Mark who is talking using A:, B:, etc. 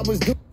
A: I was doing.